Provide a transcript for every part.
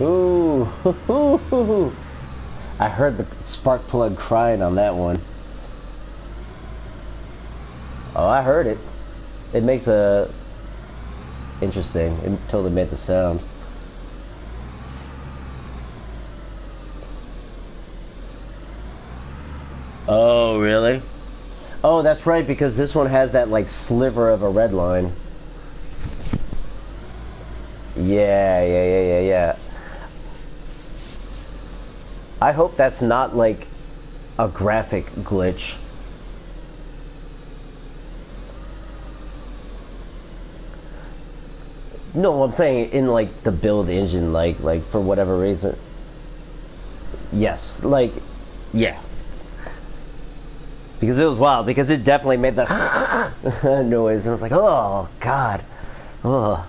Ooh, I heard the spark plug crying on that one. Oh, I heard it. It makes a interesting. It totally made the sound. Oh, really? Oh, that's right, because this one has that, like, sliver of a red line. Yeah, yeah, yeah, yeah, yeah. I hope that's not, like, a graphic glitch. No, I'm saying in, like, the build engine, like, like, for whatever reason. Yes, like, yeah. Because it was wild, because it definitely made that noise, and I was like, oh, God. Oh.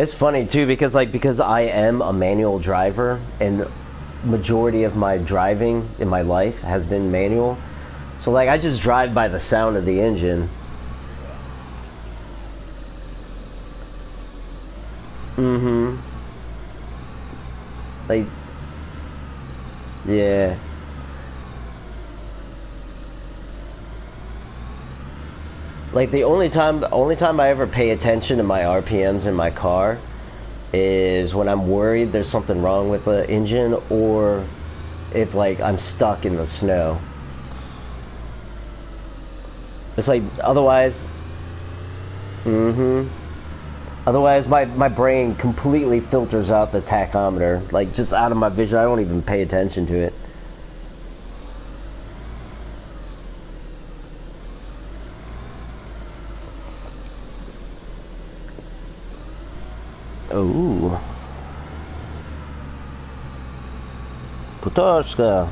It's funny too because like because I am a manual driver and majority of my driving in my life has been manual. So like I just drive by the sound of the engine. Mm-hmm. Like Yeah. Like the only time, the only time I ever pay attention to my RPMs in my car is when I'm worried there's something wrong with the engine or if like I'm stuck in the snow. It's like otherwise. Mm-hmm. Otherwise, my my brain completely filters out the tachometer, like just out of my vision. I don't even pay attention to it. Oh. Pustoshka.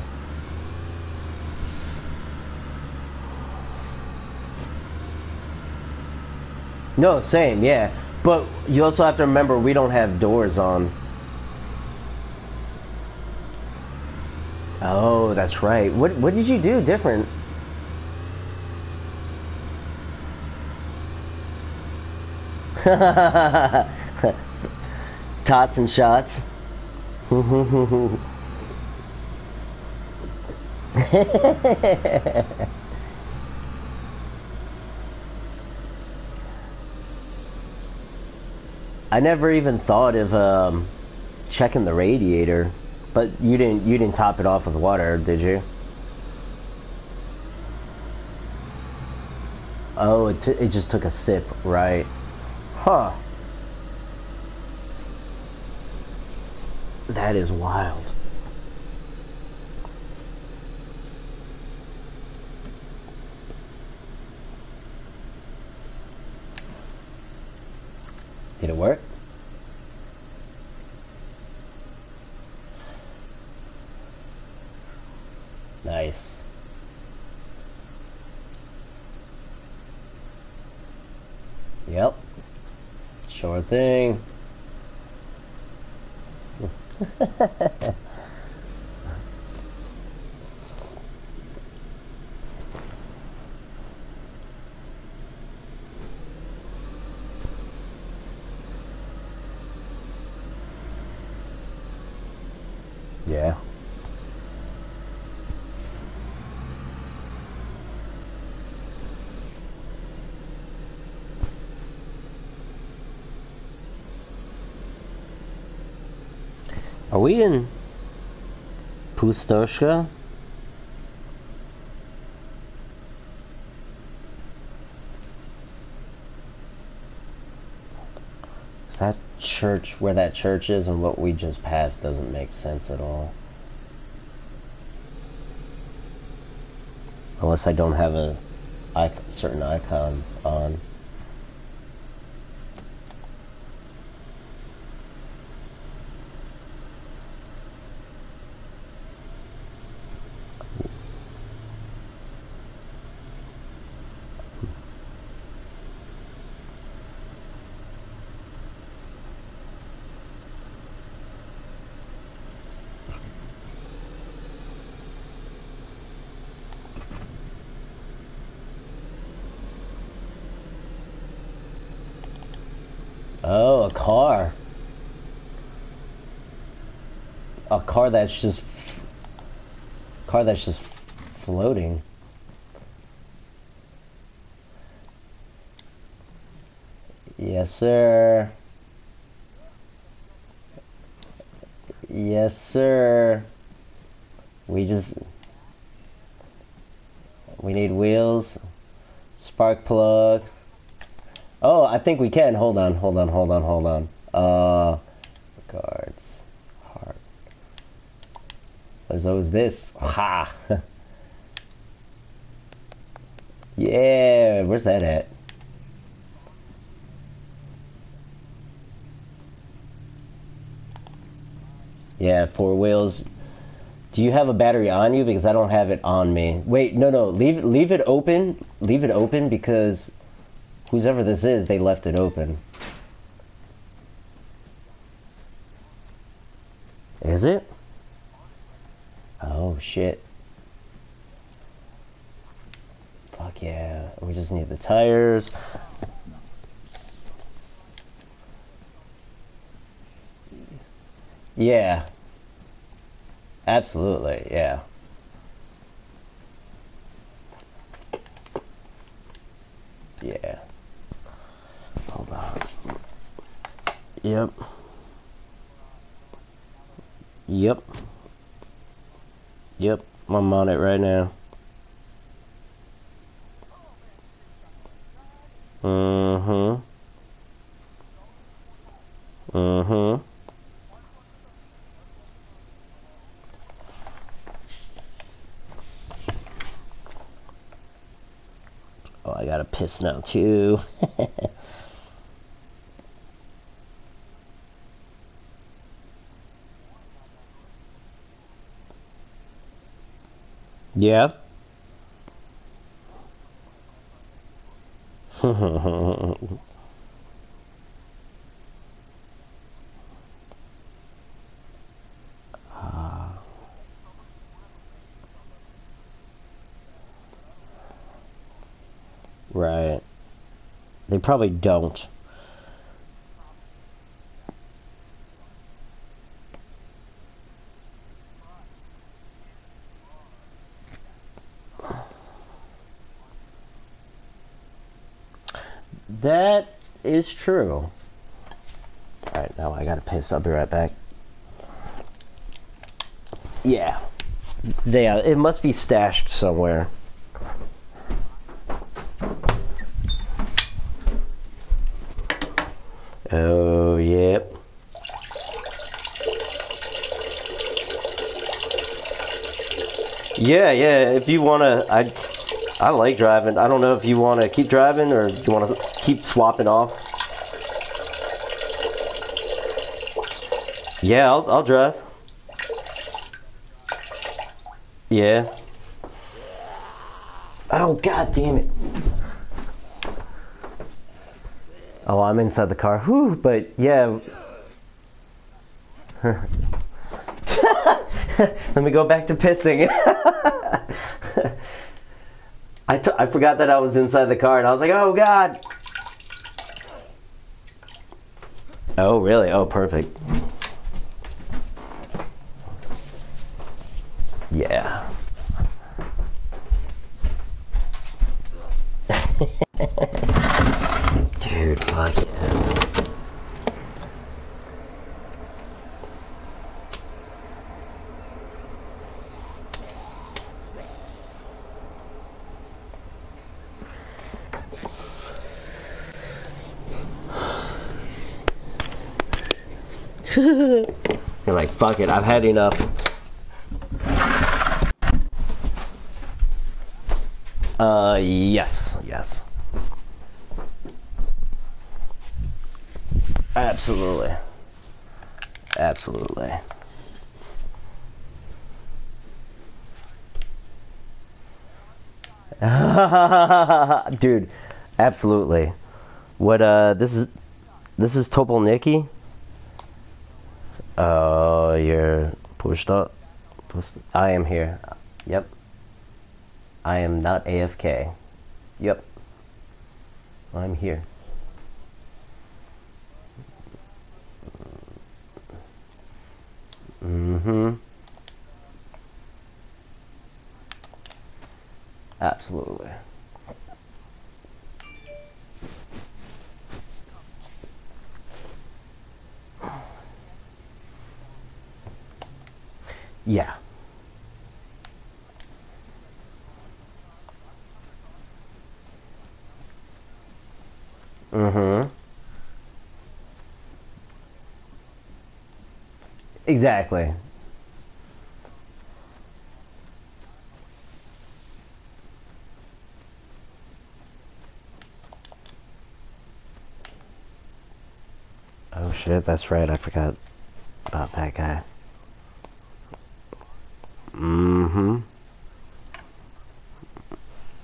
No, same, yeah. But you also have to remember we don't have doors on. Oh, that's right. What what did you do different? Tots and shots. I never even thought of um, checking the radiator, but you didn't you didn't top it off with water, did you? Oh, it, it just took a sip, right? Huh. That is wild. Did it work? Nice. Yep. Sure thing. yeah. Are we in Pustoshka? Is that church where that church is and what we just passed doesn't make sense at all. Unless I don't have a certain icon on. That's just car that's just floating. Yes, sir. Yes, sir. We just we need wheels, spark plug. Oh, I think we can. Hold on, hold on, hold on, hold on. Uh, heart. There's always this. Ha! yeah, where's that at? Yeah, four wheels. Do you have a battery on you? Because I don't have it on me. Wait, no, no. Leave, it leave it open. Leave it open because whoever this is, they left it open. Is it? Oh, shit. Fuck yeah. We just need the tires. Yeah. Absolutely, yeah. Yeah. Hold on. Yep. Yep. Yep. I'm on it right now. Mm-hmm. Mm-hmm. Oh, I gotta piss now too. yeah. right. They probably don't. That is true. Alright, now I gotta piss. I'll be right back. Yeah. Yeah, uh, it must be stashed somewhere. Oh, yep. Yeah, yeah, if you want to, I I like driving. I don't know if you want to keep driving or you want to keep swapping off. Yeah, I'll, I'll drive. Yeah. Oh, god damn it. Oh, I'm inside the car. Whew, but yeah. Let me go back to pissing. I, I forgot that I was inside the car and I was like, oh god. Oh, really? Oh, perfect. Yeah. Dude, fuck yeah. You're like, fuck it, I've had enough. Uh, yes, yes. Absolutely. Absolutely. Dude, absolutely. What, uh, this is, this is Topolniki? Oh, you're pushed up. I am here. Yep. I am not AFK. Yep. I'm here. Mm-hmm. Absolutely. Yeah. Mm-hmm. Exactly. Oh shit, that's right, I forgot about that guy. Mm-hmm.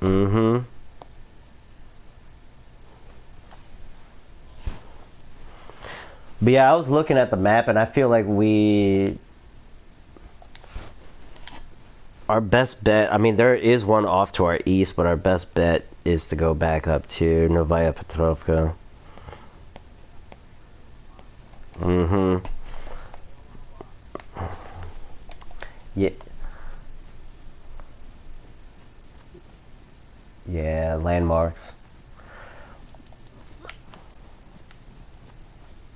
Mm-hmm. But yeah, I was looking at the map and I feel like we our best bet I mean there is one off to our east, but our best bet is to go back up to Novaya Petrovka. Mm-hmm. Yeah. Yeah, landmarks.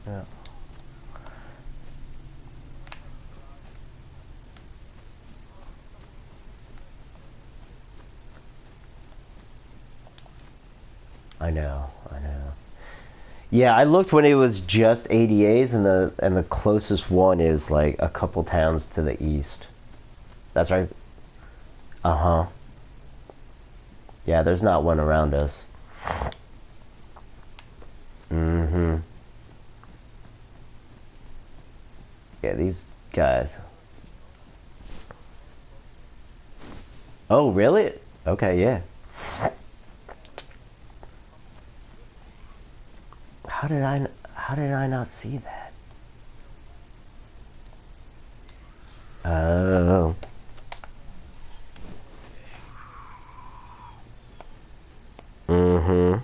Yeah. I know, I know. Yeah, I looked when it was just ADAs, and the and the closest one is like a couple towns to the east. That's right. Uh huh. Yeah, there's not one around us. Mm hmm. Yeah, these guys. Oh, really? Okay, yeah. How did I? How did I not see that? Oh. Mm-hmm.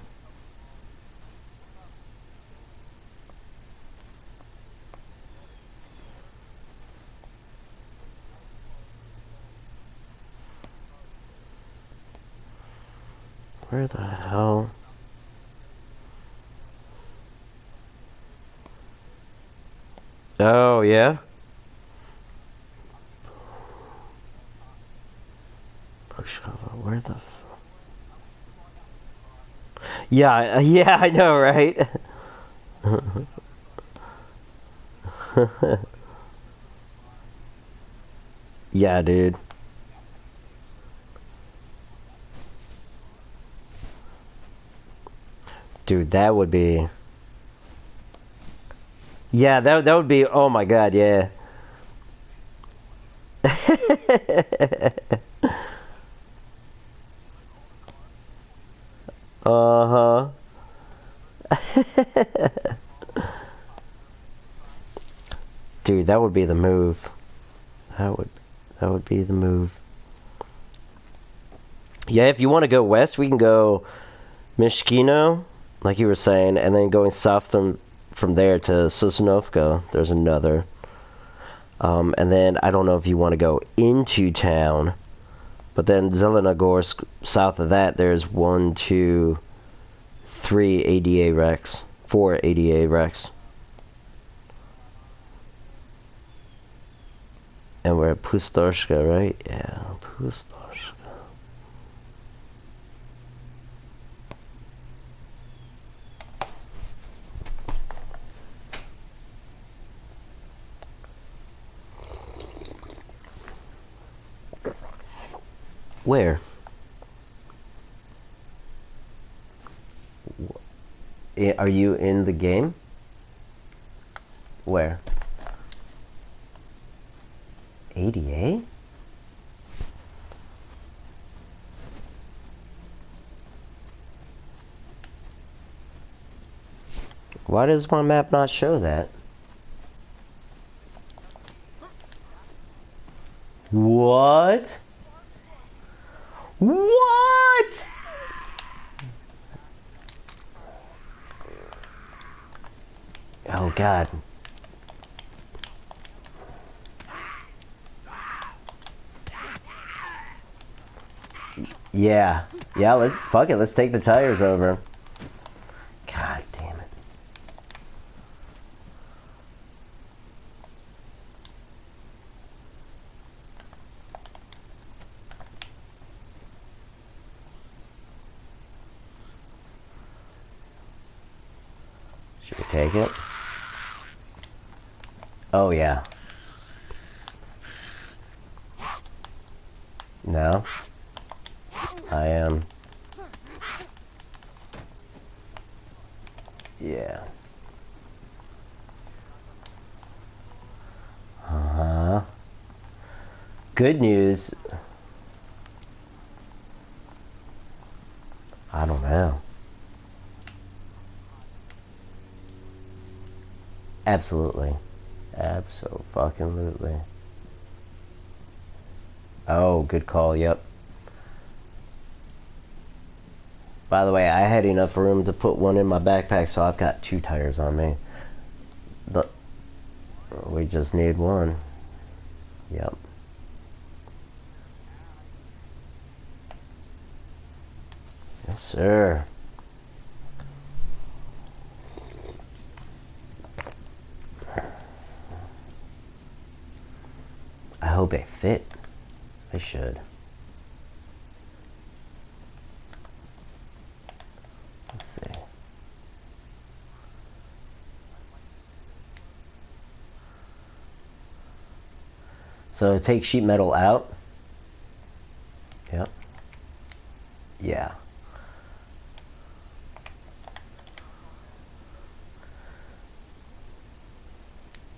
Where the hell? Oh, yeah? Where the... Yeah, yeah, I know, right? yeah, dude. Dude, that would be... Yeah, that, that would be... Oh my god, yeah. uh-huh. Dude, that would be the move. That would... That would be the move. Yeah, if you want to go west, we can go Mishkino, like you were saying, and then going south from from there to Sosnovka. There's another. Um, and then I don't know if you want to go into town, but then Zelenogorsk, south of that, there's one, two, three ADA wrecks, four ADA wrecks. And we're at Pustoshka, right? Yeah. Where? Are you in the game? Where? ADA? Why does my map not show that? What? What? Oh god. Yeah. Yeah, let's fuck it, let's take the tires over. God damn it. Should we take it? Oh yeah. No. I am. Yeah. Uh-huh. Good news. I don't know. Absolutely. Absolutely. Oh, good call, yep. By the way, I had enough room to put one in my backpack, so I've got two tires on me. But we just need one. Yep. Yes, sir. I hope they fit. They should. Let's see. So take sheet metal out. Yep. Yeah.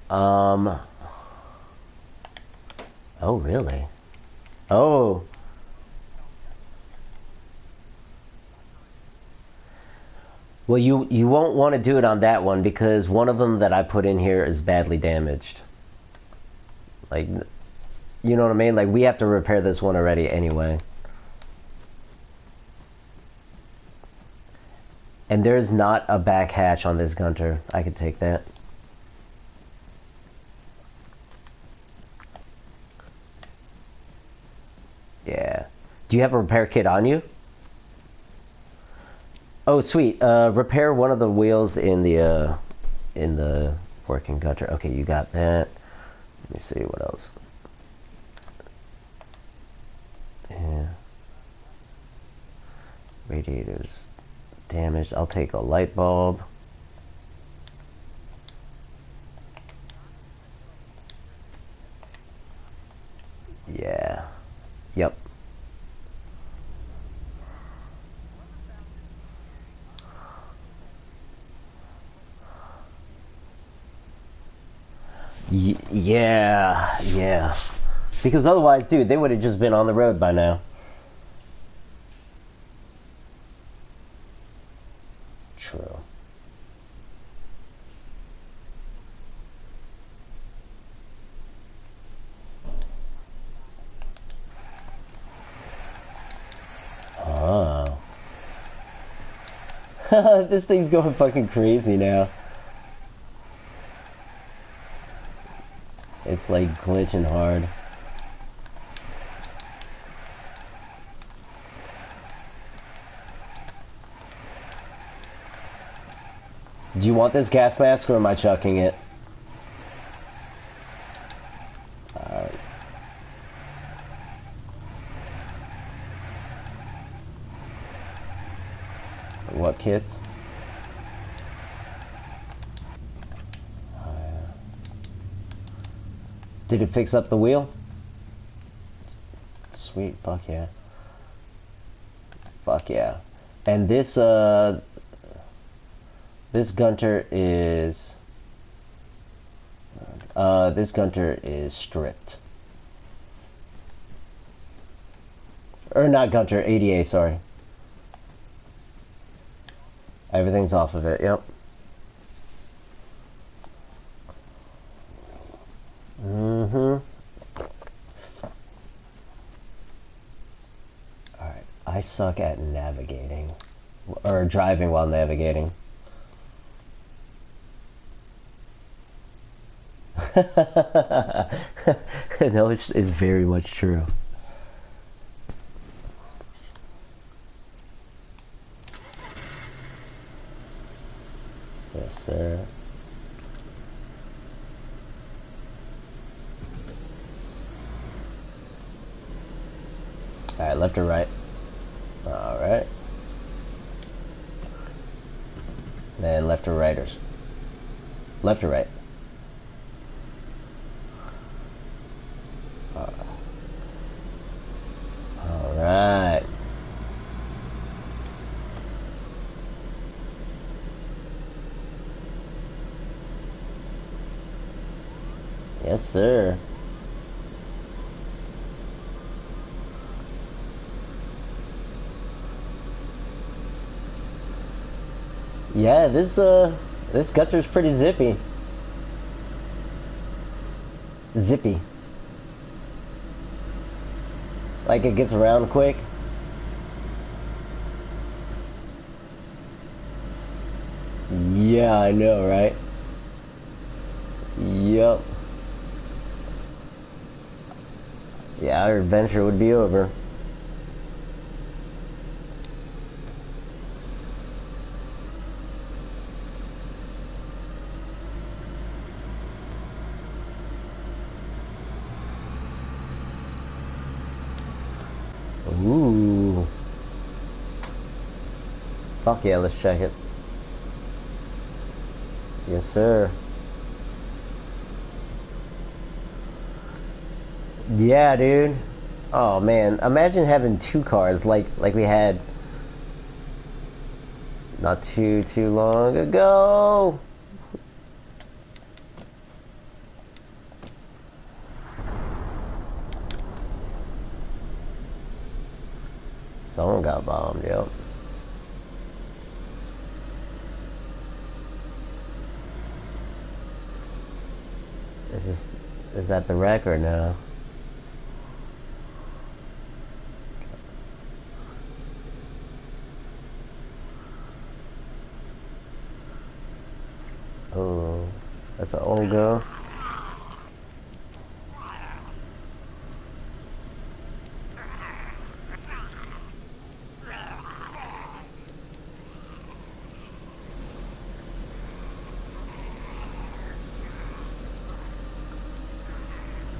Um. Oh, really? Oh. Well, you, you won't want to do it on that one because one of them that I put in here is badly damaged. Like, you know what I mean? Like, we have to repair this one already anyway. And there's not a back hatch on this Gunter. I could take that. Yeah. Do you have a repair kit on you? Oh, sweet. Uh, repair one of the wheels in the uh, in the working Gunter. Okay, you got that. Let me see what else. Yeah. Radiators damaged. I'll take a light bulb. Yeah. Yep. Y yeah, yeah. Because otherwise, dude, they would have just been on the road by now. True. Oh. this thing's going fucking crazy now. It's like glitching hard. Do you want this gas mask or am I chucking it? Alright. What kits? Did it fix up the wheel? Sweet, fuck yeah. Fuck yeah. And this, uh, this Gunter is, uh, this Gunter is stripped. Or not Gunter, ADA, sorry. Everything's off of it, yep. Mm-hmm. Alright, I suck at navigating. Or driving while navigating. no, it's, it's very much true. Yes, sir. Alright, left or right? Alright. Then left or righters? Left or right? This uh, this Gunter's pretty zippy. Zippy. Like it gets around quick. Yeah, I know, right? Yep. Yeah, our adventure would be over. Ooh. Yeah, let's check it. Yes, sir. Yeah, dude. Oh man, imagine having two cars like like we had not too too long ago. Someone got bombed, yep. Is this is that the record now? Oh, that's an old girl.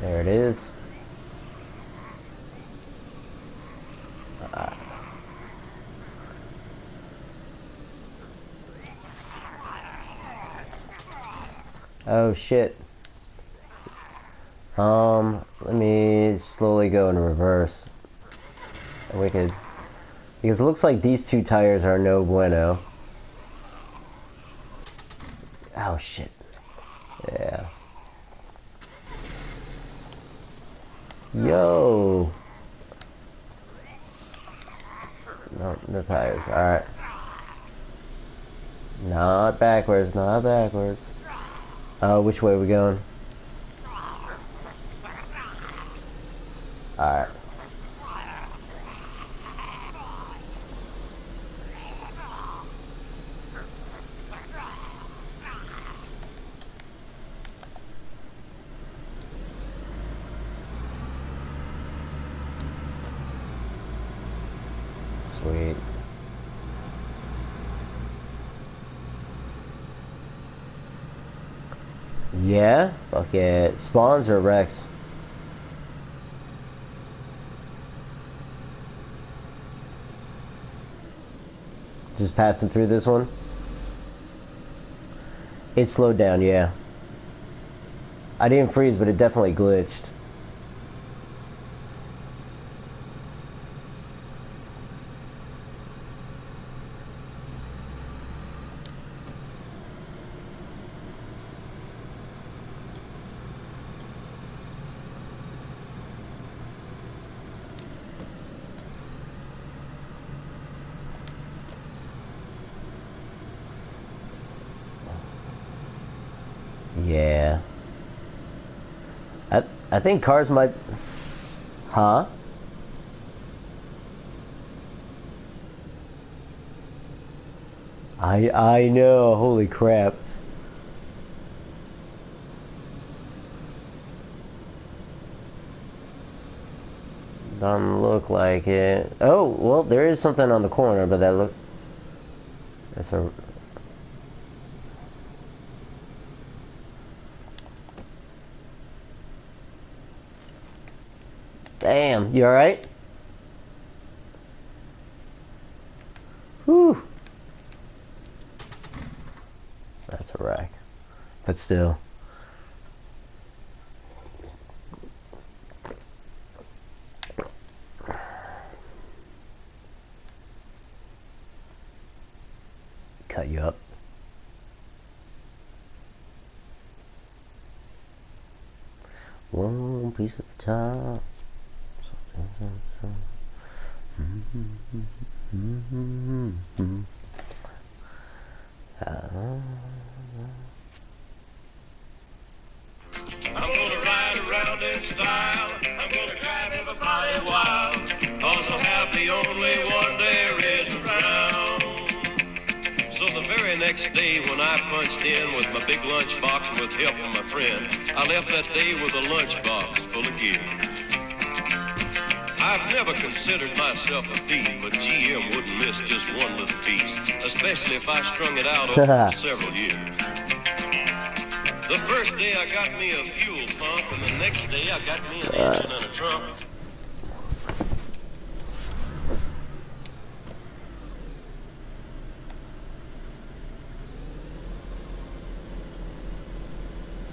There it is. Uh, oh shit. Um, let me slowly go in reverse. We could, because it looks like these two tires are no bueno. Oh shit. Yeah. Yo. No, no tires. Alright. Not backwards, not backwards. Uh, which way are we going? Alright. Sweet. Yeah? Fuck yeah. Spawns or wrecks? Just passing through this one? It slowed down, yeah. I didn't freeze, but it definitely glitched. Yeah. I think cars might Huh? I I know, holy crap. Doesn't look like it. Oh, well, there is something on the corner, but that looks... That's a... You alright? Whew. That's a wreck. But still. Miss just one little piece, especially if I strung it out over several years. The first day I got me a fuel pump, and the next day I got me an engine and a trunk.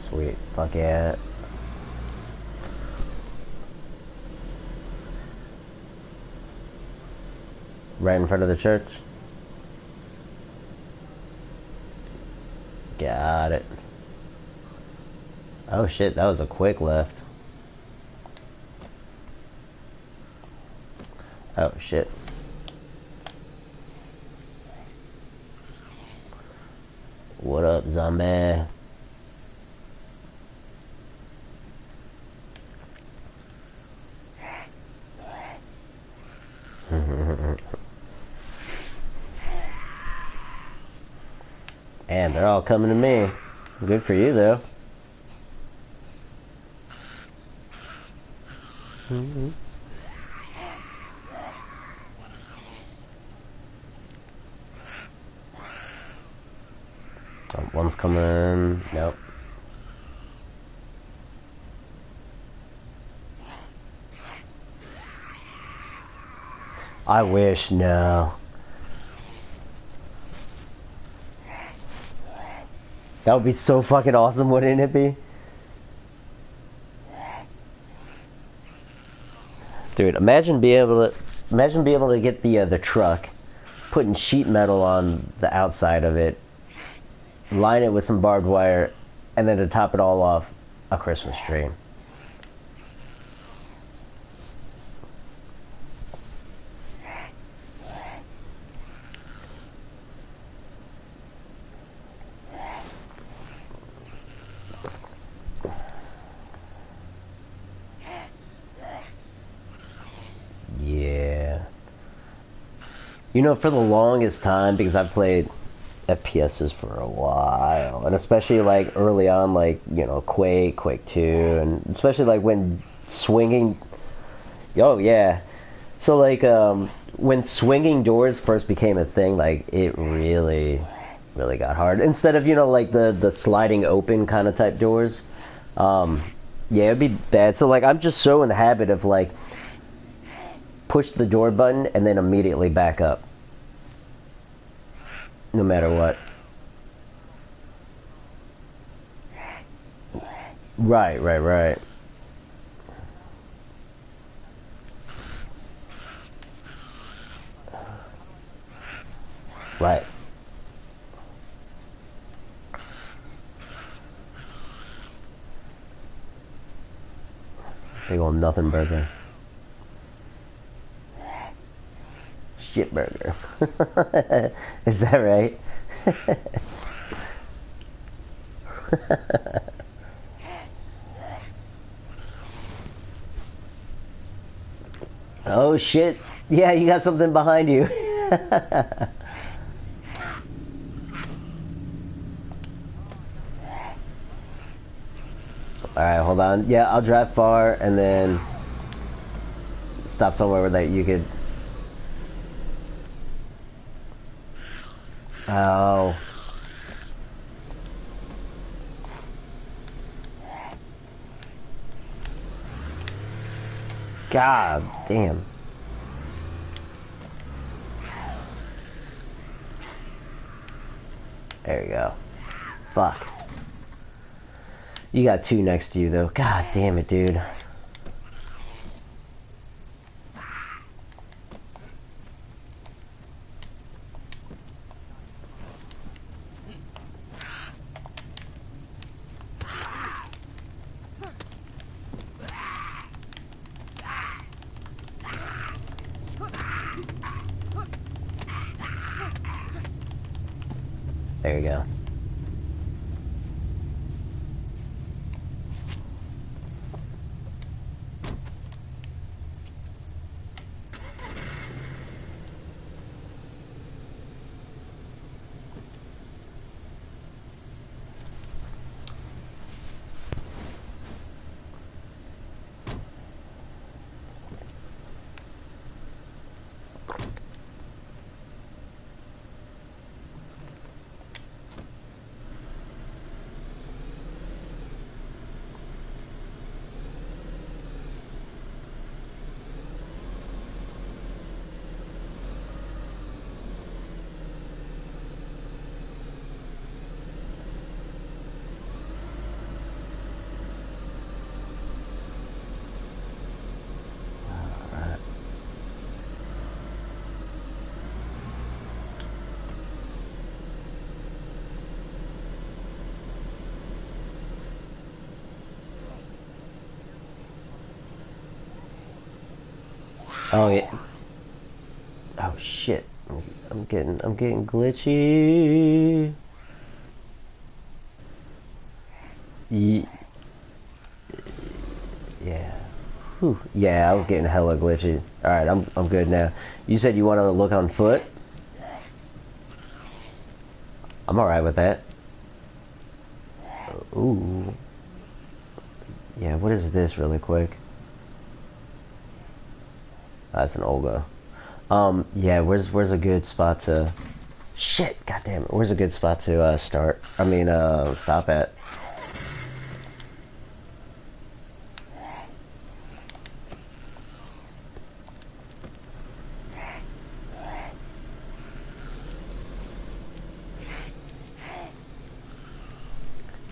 Sweet. Fuck yeah. Right in front of the church. Got it. Oh shit, that was a quick left. Oh shit. What up, zombie? And they're all coming to me. Good for you, though. Mm-hmm. Oh, one's coming. Nope. I wish, no. That would be so fucking awesome, wouldn't it be? Dude, imagine being able to imagine being able to get the uh, the truck, putting sheet metal on the outside of it, line it with some barbed wire, and then to top it all off, a Christmas tree. Yeah. You know, for the longest time, because I've played FPSs for a while, and especially like early on, like you know, Quake, Quake Two, and especially like when swinging. Oh yeah, so like um, when swinging doors first became a thing, like it really, really got hard. Instead of you know like the the sliding open kind of type doors, um, yeah, it'd be bad. So like I'm just so in the habit of like push the door button and then immediately back up. No matter what. Right, right, right. Right. Big old nothing burger. Shit burger. Is that right? oh shit. Yeah, you got something behind you. Alright, hold on. Yeah, I'll drive far and then stop somewhere that you could. Oh. God damn. There you go. Fuck. You got two next to you though. God damn it, dude. There you go. Oh yeah. Oh shit. I'm, getting I'm getting glitchy. Ye yeah. Whew. Yeah, I was getting hella glitchy. Alright, I'm I'm good now. You said you want to look on foot? I'm alright with that. Ooh. Yeah, what is this really quick? That's an Olga. Um, yeah, where's where's a good spot to... Shit, goddamn it. Where's a good spot to uh, start? I mean, uh, stop at?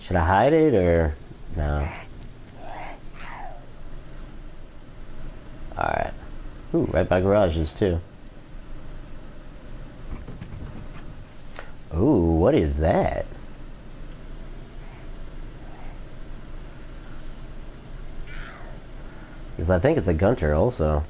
Should I hide it or no? Alright. Ooh, right by garages too. Ooh, what is that? Because I think it's a Gunter also.